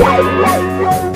Woo!